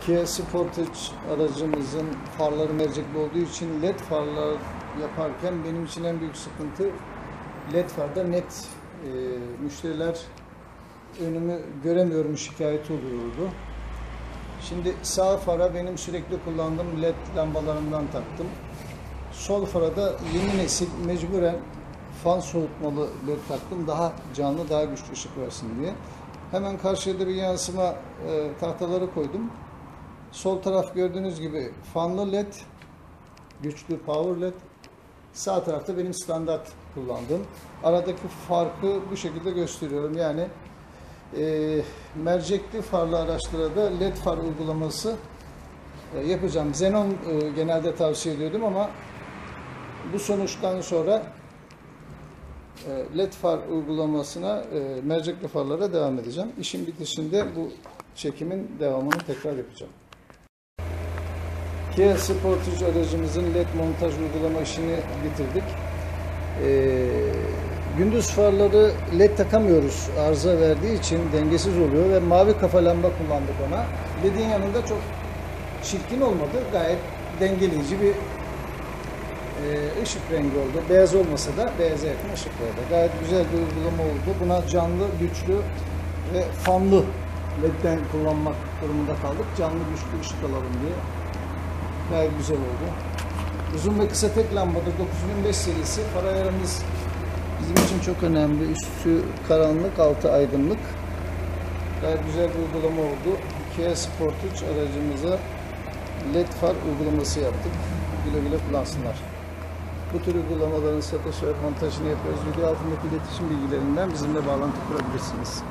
Kia Sportage aracımızın farları mercekli olduğu için led farlar yaparken benim için en büyük sıkıntı led farda net e, müşteriler önümü göremiyorum şikayeti oluyordu. Şimdi sağ fara benim sürekli kullandığım led lambalarından taktım. Sol fara da yeni nesil mecburen fan soğutmalı led taktım. Daha canlı, daha güçlü ışık versin diye. Hemen karşıya da bir yansıma e, tahtaları koydum. Sol taraf gördüğünüz gibi fanlı led, güçlü power led. Sağ tarafta benim standart kullandığım. Aradaki farkı bu şekilde gösteriyorum. Yani e, mercekli farlı araçlara da led far uygulaması e, yapacağım. Xenon e, genelde tavsiye ediyordum ama bu sonuçtan sonra e, led far uygulamasına e, mercekli farlara devam edeceğim. İşin bitişinde bu çekimin devamını tekrar yapacağım. Kia Sportage aracımızın led montaj uygulama işini bitirdik. Ee, gündüz farları led takamıyoruz arıza verdiği için dengesiz oluyor ve mavi kafa lamba kullandık ona. Ledin yanında çok çirkin olmadı. Gayet dengeleyici bir e, ışık rengi oldu. Beyaz olmasa da beyaza yakın ışık. Gayet güzel bir uygulama oldu. Buna canlı, güçlü ve fanlı ledden kullanmak durumunda kaldık. Canlı, güçlü ışık alalım diye. Gayet güzel oldu. Uzun ve kısa tek lambadır 9005 serisi. Far ayarımız bizim için çok önemli. Üstü karanlık, altı aydınlık. Gayet güzel bir uygulama oldu. Kia Sportage aracımıza LED far uygulaması yaptık. Güle güle kullansınlar. Bu tür uygulamaların satış ve montajını yapıyoruz. Video altındaki iletişim bilgilerinden bizimle bağlantı kurabilirsiniz.